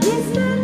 Yes. you.